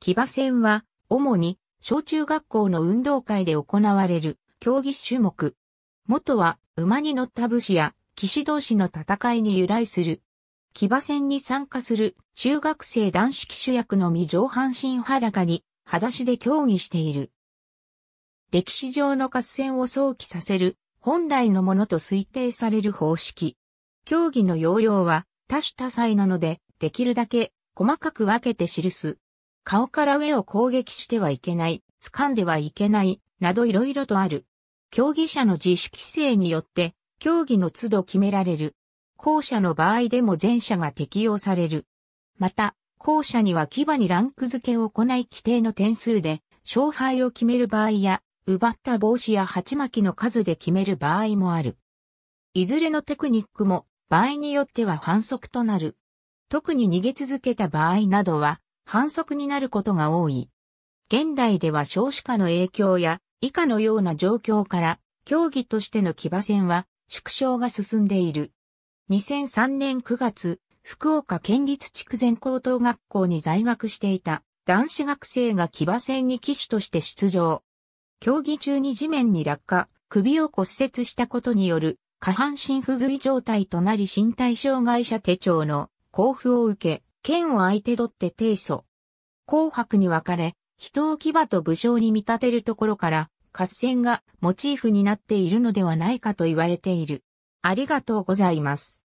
騎馬戦は、主に、小中学校の運動会で行われる競技種目。元は、馬に乗った武士や騎士同士の戦いに由来する。騎馬戦に参加する中学生男子騎手役のみ上半身裸に裸足で競技している。歴史上の合戦を想起させる本来のものと推定される方式。競技の要領は多種多彩なので、できるだけ細かく分けて記す。顔から上を攻撃してはいけない、掴んではいけない、など色々とある。競技者の自主規制によって、競技の都度決められる。後者の場合でも前者が適用される。また、後者には牙にランク付けを行い規定の点数で勝敗を決める場合や、奪った帽子や鉢巻きの数で決める場合もある。いずれのテクニックも場合によっては反則となる。特に逃げ続けた場合などは反則になることが多い。現代では少子化の影響や以下のような状況から競技としての騎馬戦は縮小が進んでいる。2003年9月、福岡県立筑前高等学校に在学していた男子学生が騎馬戦に騎手として出場。競技中に地面に落下、首を骨折したことによる下半身不随状態となり身体障害者手帳の交付を受け、剣を相手取って提訴。紅白に分かれ、人を牙と武将に見立てるところから、合戦がモチーフになっているのではないかと言われている。ありがとうございます。